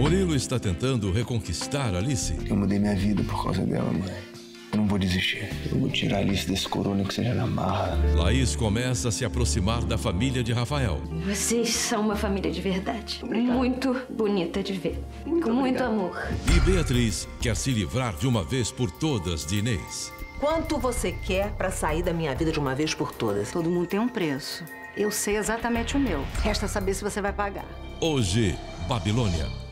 Murilo está tentando reconquistar Alice. Eu mudei minha vida por causa dela, mãe. Eu não vou desistir. Eu vou tirar Alice desse corona que seja na marra. Laís começa a se aproximar da família de Rafael. Vocês são uma família de verdade. Muito bonita de ver. Com muito amor. E Beatriz quer se livrar de uma vez por todas de Inês. Quanto você quer para sair da minha vida de uma vez por todas? Todo mundo tem um preço. Eu sei exatamente o meu. Resta saber se você vai pagar. Hoje, Babilônia.